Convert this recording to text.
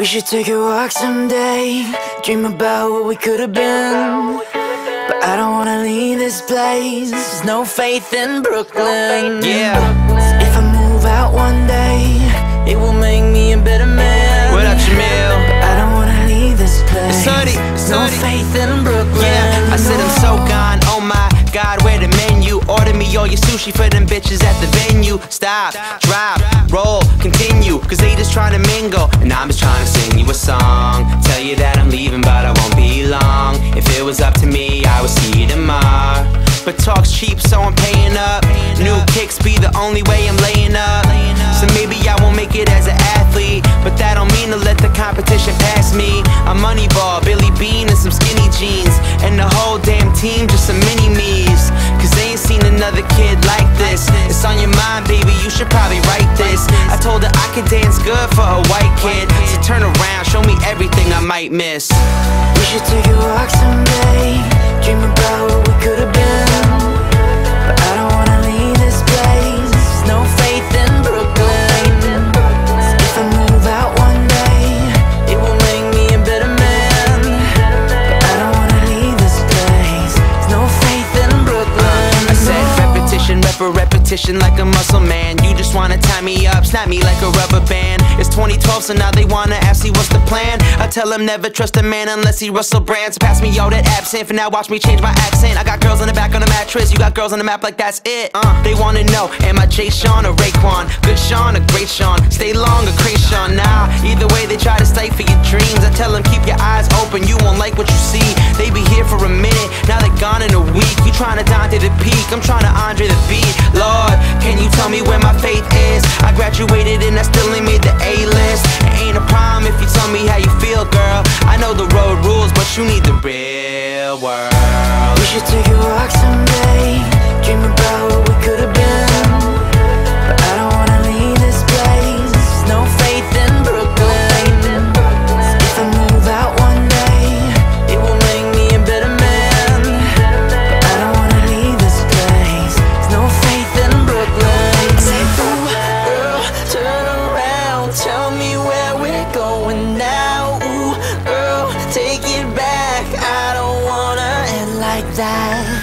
We should take a walk someday Dream about what we could have been But I don't wanna leave this place There's no faith in Brooklyn Yeah. If I move out one day It will make me a better man What up, Jamil? But I don't wanna leave this place There's no faith in Brooklyn Yeah, I said I'm so gone. Oh my God, where the menu? All your sushi for them bitches at the venue. Stop, drop, roll, continue. Cause they just trying to mingle. And I'm just trying to sing you a song. Tell you that I'm leaving, but I won't be long. If it was up to me, I would see you tomorrow. But talk's cheap, so I'm paying up. New kicks be the only way I'm laying up. So maybe I won't make it as an athlete. But that don't mean to let the competition pass me. I'm Moneyball, Billy Beane, and some skinny jeans. And the whole damn team, just some might miss. We should take a walk someday Dream about what we could have been. But I don't wanna leave this place. There's no faith in Brooklyn. If I move out one day It will make me a better man. But I don't wanna leave this place. There's no faith in Brooklyn I said repetition, rep repetition like a muscle man. You just wanna tie me up, snap me like a rubber band. It's 2012, so now they wanna ask me what's the plan. I tell them never trust a man unless he Russell Brands. Pass me all that absinthe, for now watch me change my accent. I got girls on the back on the mattress, you got girls on the map like that's it. Uh, they wanna know, am I Jay Sean or Raekwon? Good Sean or great Sean? Stay long or Kreayshawn? Nah, either way they try to stifle your dreams. I tell them keep your eyes open, you won't like what you see. They be here for a minute, now they're gone in a week. You tryna dine to the peak, I'm tryna Andre the beat. Lord, can you tell me where my faith? I graduated and I still ain't made the A list. It ain't a problem if you tell me how you feel, girl. I know the road rules, but you need the real world. We should take a walk someday Dream about what we could have been Ooh,